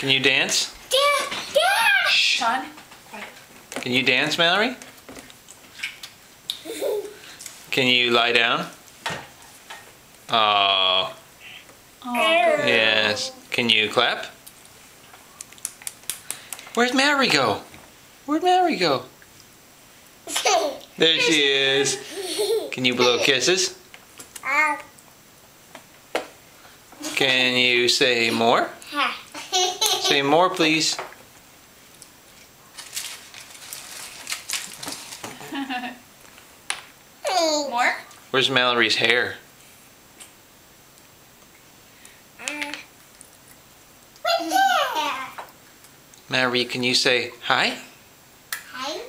Can you dance? Dad, Dad. Sean, quiet. Can you dance, Mallory? Can you lie down? Oh, Oh, yes. Can you clap? Where'd Mallory go? Where'd Mallory go? There she is. Can you blow kisses? Uh, Can you say more? Say more, please. More? Where's Mallory's hair? Mm. Mallory, can you say hi? Hi.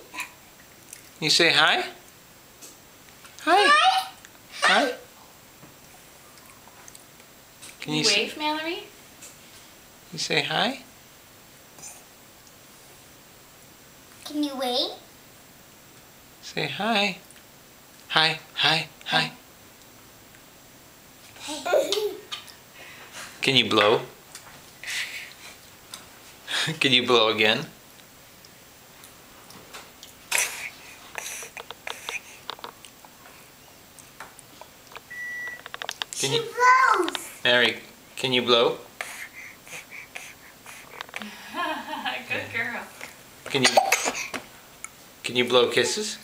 You say hi? Hi. Hi. Can you, you say, wave, Mallory? you say hi? Can you wait? Say hi. Hi, hi, hi. Can you blow? Can you blow again? Can you, blows. Mary, can you blow? good girl. Can you Can you blow kisses?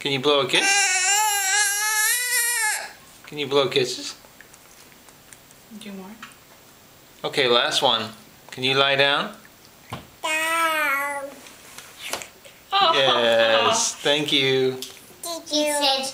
Can you blow a kiss? Can you blow kisses? Do more. Okay, last one. Can you lie down? Down. Oh. Yes. Thank you. Did you? He said